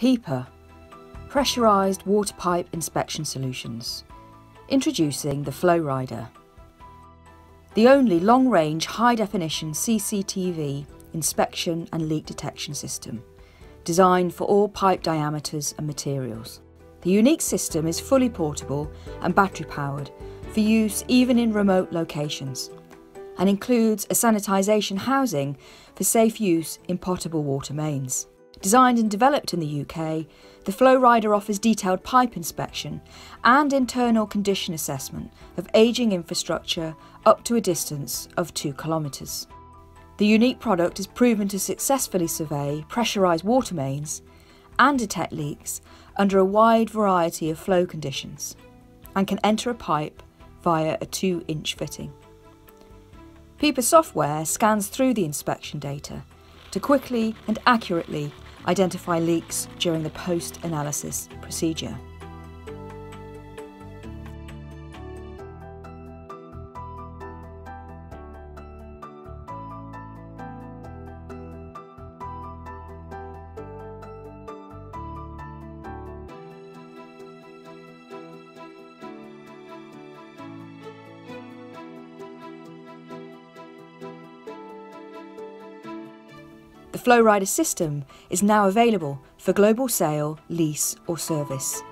PIPA, Pressurised Water Pipe Inspection Solutions, introducing the Flowrider, the only long-range high-definition CCTV inspection and leak detection system, designed for all pipe diameters and materials. The unique system is fully portable and battery powered for use even in remote locations and includes a sanitisation housing for safe use in potable water mains. Designed and developed in the UK, the Flowrider offers detailed pipe inspection and internal condition assessment of ageing infrastructure up to a distance of 2 kilometres. The unique product is proven to successfully survey pressurised water mains and detect leaks under a wide variety of flow conditions and can enter a pipe via a 2 inch fitting. PIPA software scans through the inspection data to quickly and accurately identify leaks during the post-analysis procedure. The Flowrider system is now available for global sale, lease or service.